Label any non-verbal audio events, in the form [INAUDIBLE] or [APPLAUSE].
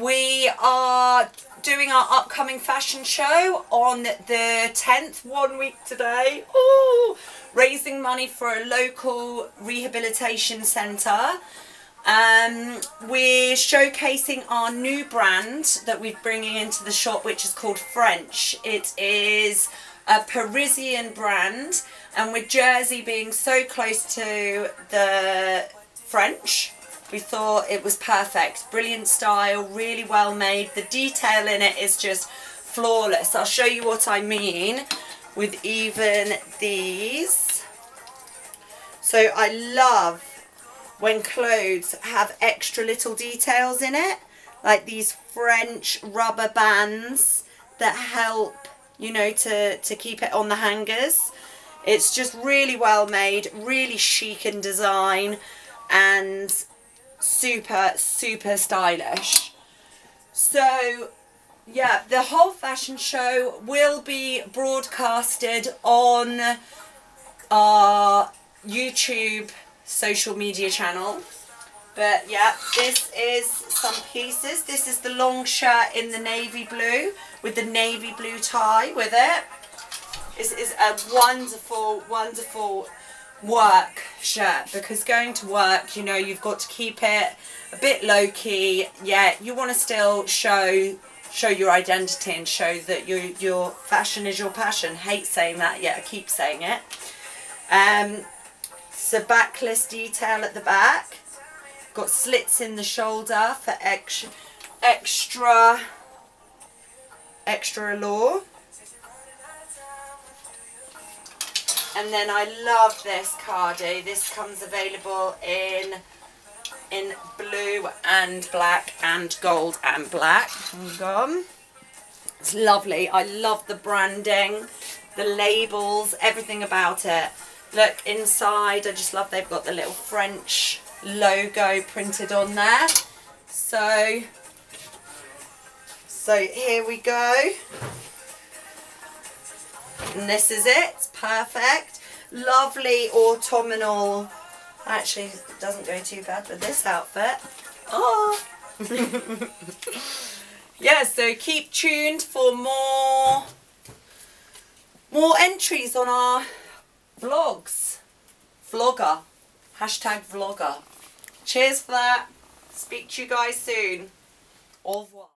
We are doing our upcoming fashion show on the 10th, one week today. Raising money for a local rehabilitation centre. Um, we're showcasing our new brand that we're bringing into the shop, which is called FRNCH. It is a Parisian brand, and with Jersey being so close to the French, we thought it was perfect. Brilliant style, really well made. The detail in it is just flawless. I'll show you what I mean with even these. So I love when clothes have extra little details in it like these French rubber bands that help you know to to keep it on the hangers it's just really well made really chic in design and super super stylish so yeah the whole fashion show will be broadcasted on our YouTube social media channel. But yeah, this is some pieces. This is the long shirt in the navy blue with the navy blue tie with it. This is a wonderful, wonderful work shirt because going to work, you know, you've got to keep it a bit low key. yet you want to still show show your identity and show that your your fashion is your passion. Hate saying that, yeah, I keep saying it. Um, so backless detail at the back. Got slits in the shoulder for extra, extra, extra allure. And then I love this cardi. This comes available in in blue and black and gold and black. Hold on. It's lovely. I love the branding, the labels, everything about it. Look inside, I just love they've got the little FRNCH logo printed on there. So, so here we go. And this is it, perfect. Lovely autumnal, actually doesn't go too bad with this outfit. Oh! [LAUGHS] yeah, so keep tuned for more more entries on our vlogs. Vlogger. Hashtag vlogger. Cheers for that. Speak to you guys soon. Au revoir.